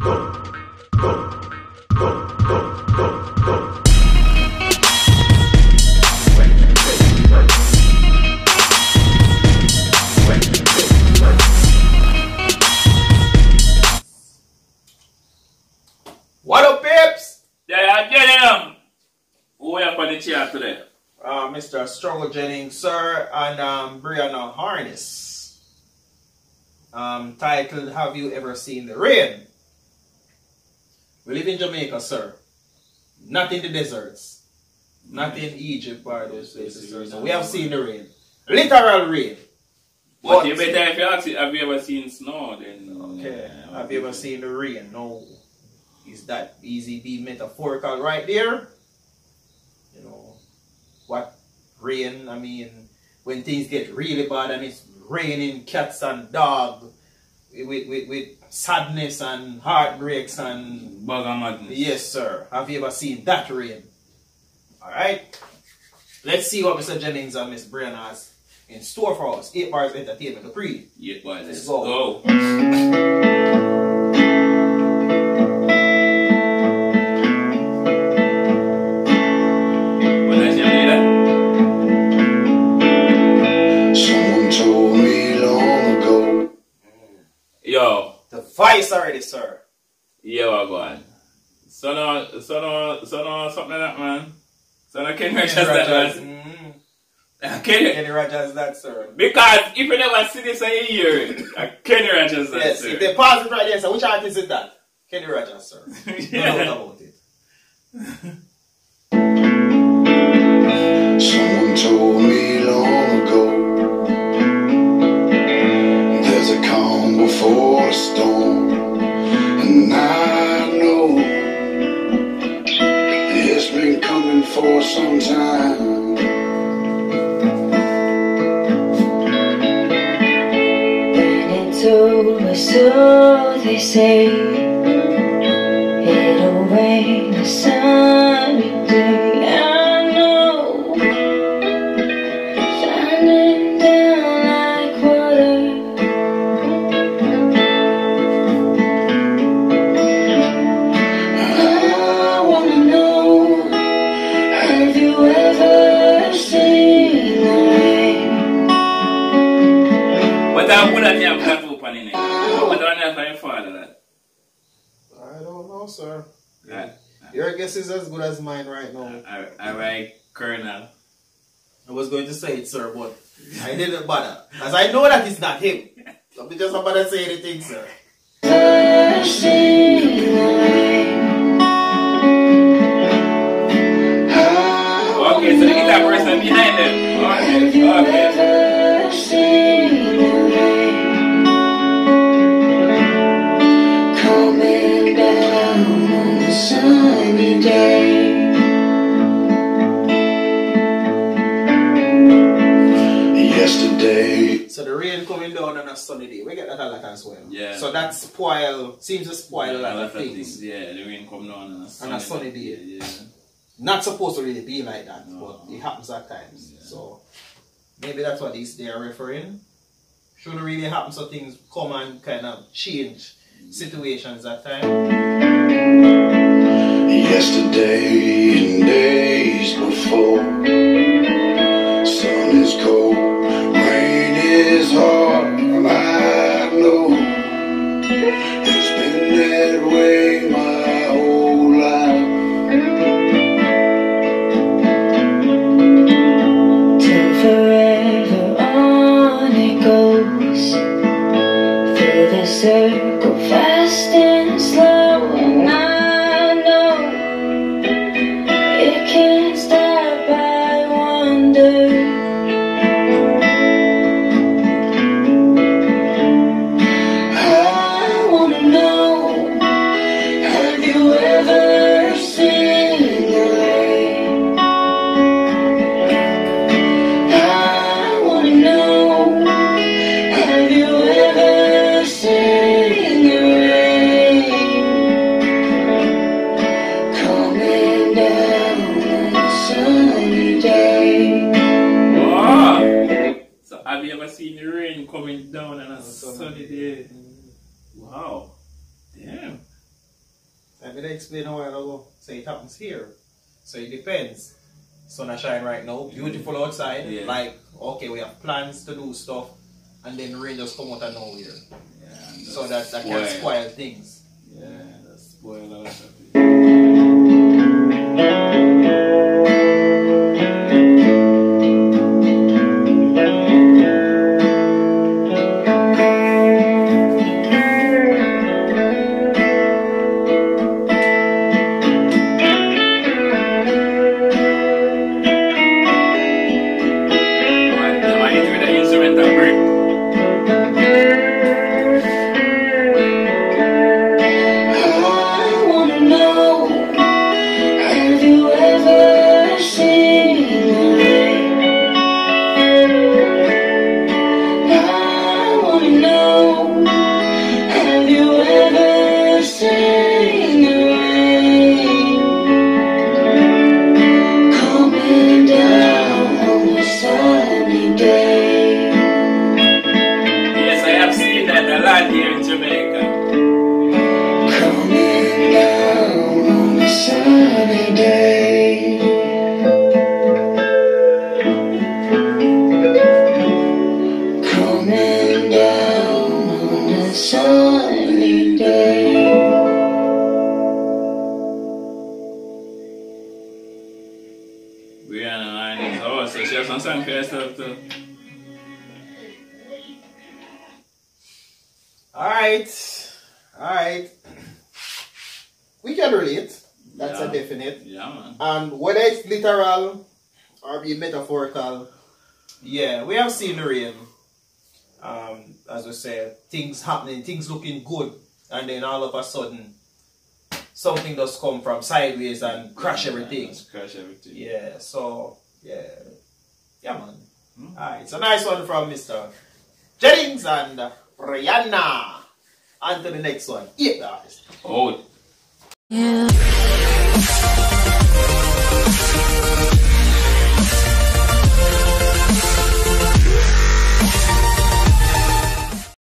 What up, Pips? Yeah, I get him. Who are on the chair today? Uh, Mr. Struggle Jennings, sir, and um, Brianna Harness. Um, titled Have You Ever Seen the Rain? We live in Jamaica, sir. Not in the deserts. Not in Egypt or those places, sir. So we have seen the rain. Literal rain. But, But- you better if you ask, have you ever seen snow then? Okay. Have you ever seen the rain? No. Is that easy be metaphorical right there? You know, what rain, I mean, when things get really bad and it's raining cats and dogs with, with, with sadness and heartbreaks and Bug and madness. yes sir. Have you ever seen that rain? Alright. Let's see what Mr. Jennings and Miss Brianna has in store for us. Eight bars entertainment, Dupree. Yeah, boy, let's Let's go. go. vice already, sir. yeah, what go on? So no, so no, so no, something like that, man. So no, Kenny Rogers that, man. Mm. Kenny, Kenny Rogers, that sir. because if you never see this in a year, uh, Kenny Rogers that, Yes, sir. if they pause it right there, so which artist is that? Kenny Rogers, sir. No Yeah. doubt about it. For some time. And it's over, so they say. It'll rain a sunny But I would have never got open in it. But I never find father that. I don't know, sir. I, Your guess is as good as mine right now. I, I Colonel. I was going to say it, sir, but I didn't bother. As I know that it's not him. So me just about to say anything, sir. Down on a sunny day. We get that a lot as well. Yeah. So that spoil seems to spoil a lot of things. Yeah, the rain come down on a sunny, On a sunny day. Yeah, yeah. Not supposed to really be like that, No. but it happens at times. Yeah. So maybe that's what these they are referring. Shouldn't really happen so things come and kind of change mm. situations at times. Yesterday and days before. Been Have you ever seen the rain coming down on a sunny day? Wow. Damn. I did explain a while ago. So it happens here. So it depends. Sun is shining right now, beautiful outside. Yeah. Like, okay, we have plans to do stuff, and then rain just come out of nowhere. Yeah, so that, that can spoil things. Yeah, that's spoil a lot of things. So she has some song for herself too. Alright. Alright. We can relate. That's Yeah. a definite. Yeah, man. And whether it's literal or be metaphorical, yeah, we have seen the rain. Um, as we say, things happening, things looking good, and then all of a sudden, something does come from sideways and crash everything. Just Crash everything. Yeah, so yeah, yeah, man. Hmm. Alright, so nice one from Mr. Jennings and Brianna. On to the next one. Yeah, guys. Oh, Yeah.